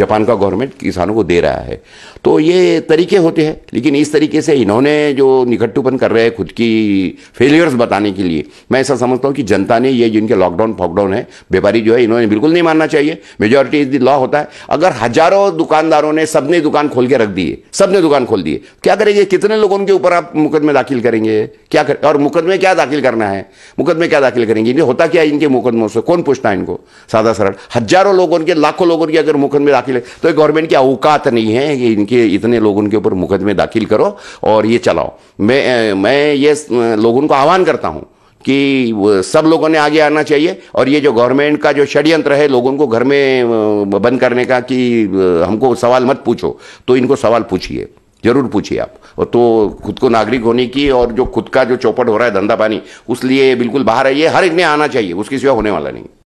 Japan का government किसानों को दे रहा है। तो ये तरीके होते हैं, लेकिन इस तरीके से इन्होंने जो निकट्टूपन कर रहे हैं खुद की फेलियर्स बताने के लिए, मैं ऐसा समझता हूँ कि जनता ने ये जिनके लॉकडाउन फॉकडाउन है, व्यापारी जो है इन्होंने बिल्कुल नहीं मानना चाहिए। मेजोरिटी इज़ द लॉ होता है। अगर हज़ारों दुकानदारों ने सबने दुकान खोल के रख दिए, सबने दुकान खोल दिए, क्या करेंगे? कितने लोगों के ऊपर आप मुकदमे दाखिल करेंगे? क्या कर, और मुकदमे क्या दाखिल करना है? मुकदमे क्या दाखिल करेंगे? इन्हें होता क्या इनके मुकदमों से? कौन पूछता है इनको? सादा सरल हज़ारों लोगों के लाखों लोगों के अगर मुकदमे दाखिल है। तो गवर्नमेंट की औकात नहीं है कि इनके इतने लोगों के ऊपर मुकदमे दाखिल करो और ये चलाओ। मैं मैं ये लोगों को आह्वान करता हूँ कि सब लोगों ने आगे आना चाहिए और ये जो गवर्नमेंट का जो षड्यंत्र है लोगों को घर में बंद करने का कि हमको सवाल मत पूछो तो इनको सवाल पूछिए। ज़रूर पूछिए आप। और तो खुद को नागरिक होने की और जो खुद का जो चौपट हो रहा है धंधा पानी, उस लिए बिल्कुल बाहर आइए। हर एक ने आना चाहिए, उसकी सिवा होने वाला नहीं।